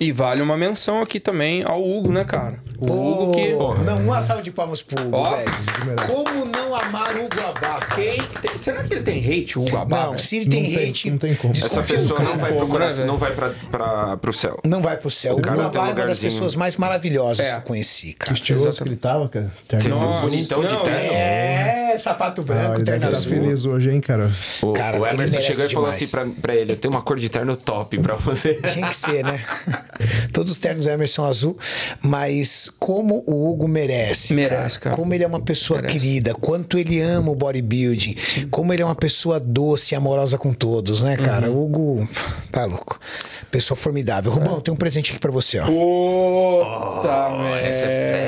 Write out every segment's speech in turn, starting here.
E vale uma menção aqui também ao Hugo, né, cara? O Hugo que. Não, uma salva de palmas pro Hugo, Ó, velho. Como não amar o Hugo Abaca? Quem tem- será que ele tem hate, o Hugo Abaca? Não, se ele tem Não tem- hate, não tem como. Essa pessoa não vai Como, procurar, né, velho? não vai pra, pra, pro céu. Não vai pro céu. O cara Hugo tem Abaca é uma das pessoas mais maravilhosas É. que eu conheci, Que cara. estiloso que ele tava, cara. Você bonitão de terno. É, sapato Ah, branco, deve terno azul. feliz hoje, hein, cara. O, Cara, o Emerson chegou e falou assim pra, pra ele: Eu tenho uma cor de terno top pra você. Tinha que ser, né? Todos os ternos Emerson azul, mas como o Hugo merece. Merece, cara. Como ele é uma pessoa Merece. querida, quanto ele ama o bodybuilding, como ele é uma pessoa doce e amorosa com todos, né, cara? Uhum. O Hugo tá louco. Pessoa formidável. Rubão, tem um presente aqui pra você, ó. Puta essa é merda.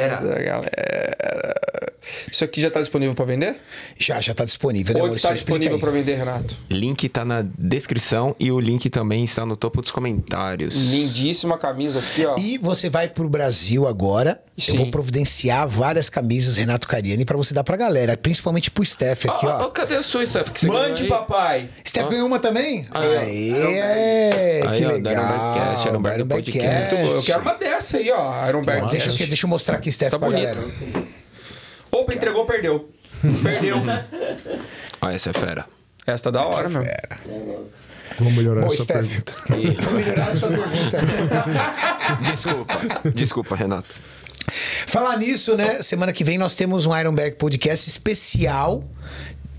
Isso aqui já tá disponível pra vender? Já, já tá disponível. Demônio, está só explica disponível aí. pra vender, Renato? Link tá na descrição e o link também está no topo dos comentários. Lindíssima camisa aqui, ó. E você vai pro Brasil agora. Sim. Eu vou providenciar várias camisas Renato Cariani pra você dar pra galera, principalmente pro Steph aqui, Ah, ó. ah, cadê a sua, Steph? que você Mande, papai. Steph ganhou uma também? Aí, ó. Aê, Aí, que ó, legal. Ironbergcast, Ironberg Do Podcast. Eu quero uma dessa aí, ó. Ironberg. Deixa, eu- deixa eu mostrar aqui, Steph, Tá pra bonito. galera. Opa, entregou, perdeu. Perdeu. Ah, essa é fera. Essa tá da hora, meu. Vamos melhorar Bom, essa Steph, pergunta. vou melhorar a sua pergunta. Desculpa. Desculpa, Renato. Falar nisso, né? Semana que vem nós temos um Ironberg Podcast especial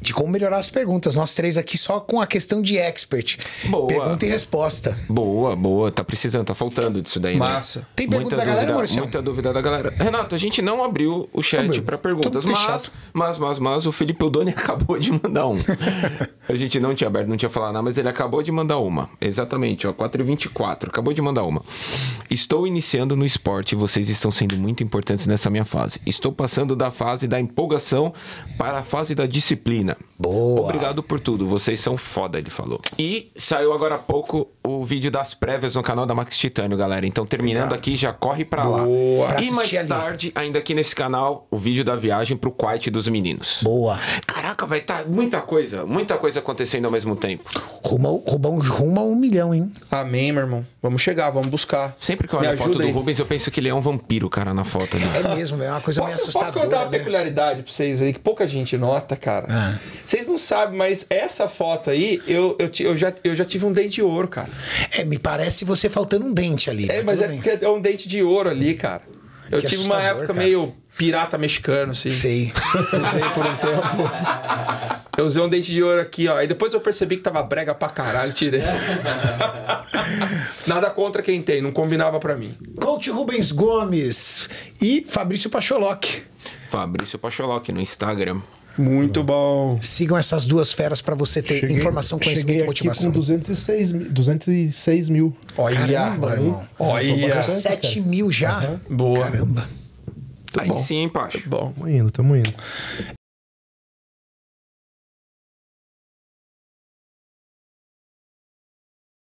de como melhorar as perguntas. Nós três aqui só com a questão de expert. Boa. Pergunta e resposta. Boa, boa. Tá precisando, tá faltando disso daí, né? Massa. Tem pergunta da galera, dúvida, Maurício? Muita dúvida da galera. Renato, a gente não abriu o chat pra perguntas, mas, mas, mas, mas, o Felipe Odoni acabou de mandar um. a gente não tinha aberto, não tinha falado nada, mas ele acabou de mandar uma. Exatamente, ó, 4h24. Acabou de mandar uma. Estou iniciando no esporte e vocês estão sendo muito importantes nessa minha fase. Estou passando da fase da empolgação para a fase da disciplina. Ja. Boa. Obrigado por tudo, vocês são foda, ele falou. E saiu agora há pouco o vídeo das prévias no canal da Max Titânio, galera. Então, terminando aqui, já corre pra lá. Boa. Pra E mais ali. tarde, ainda aqui nesse canal, o vídeo da viagem pro Quiet dos meninos. Boa. Caraca, vai estar muita coisa, muita coisa acontecendo ao mesmo tempo. Rumo, Rubão rumo a um milhão, hein? Amém, meu irmão. Vamos chegar, vamos buscar. Sempre que eu Me olho a foto ajuda do aí. Rubens, eu penso que ele é um vampiro, cara, na foto ali. É mesmo, é uma coisa meio Posso, assustadora. posso contar uma né? peculiaridade pra vocês aí que pouca gente nota, cara? Ah. Vocês não sabem, mas essa foto aí, eu, eu, eu, já, eu já tive um dente de ouro, cara. É, me parece você faltando um dente ali. É, mas é bem. porque é um dente de ouro ali, cara. Eu Que tive uma época cara. meio pirata mexicano, assim. Sei. Usei por um tempo. Eu usei um dente de ouro aqui, ó. E depois eu percebi que tava brega pra caralho, tirei. Nada contra quem tem, não combinava pra mim. Coach Rubens Gomes e Fabrício Pacholoc. Fabrício Pacholoc no Instagram. Muito bom. Sigam essas duas feras pra você ter informação, conhecimento cheguei e aqui motivação. com 206 mil. 206 mil. Olha, Caramba, irmão. olha. bastante. 7 mil já. Boa. Caramba. Aí sim, hein, Pacho. Bom. Tamo indo, tamo indo.